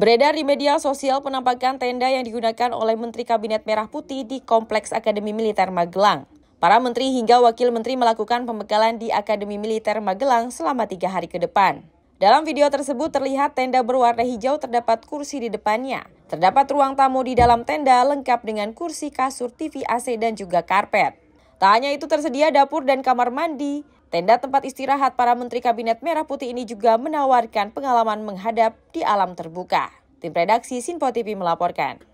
Beredar di media sosial penampakan tenda yang digunakan oleh Menteri Kabinet Merah Putih di Kompleks Akademi Militer Magelang. Para menteri hingga wakil menteri melakukan pembekalan di Akademi Militer Magelang selama tiga hari ke depan. Dalam video tersebut terlihat tenda berwarna hijau terdapat kursi di depannya. Terdapat ruang tamu di dalam tenda lengkap dengan kursi, kasur, TV AC, dan juga karpet. Tak hanya itu tersedia dapur dan kamar mandi, Tenda tempat istirahat para Menteri Kabinet Merah Putih ini juga menawarkan pengalaman menghadap di alam terbuka. Tim redaksi Sinpo TV melaporkan.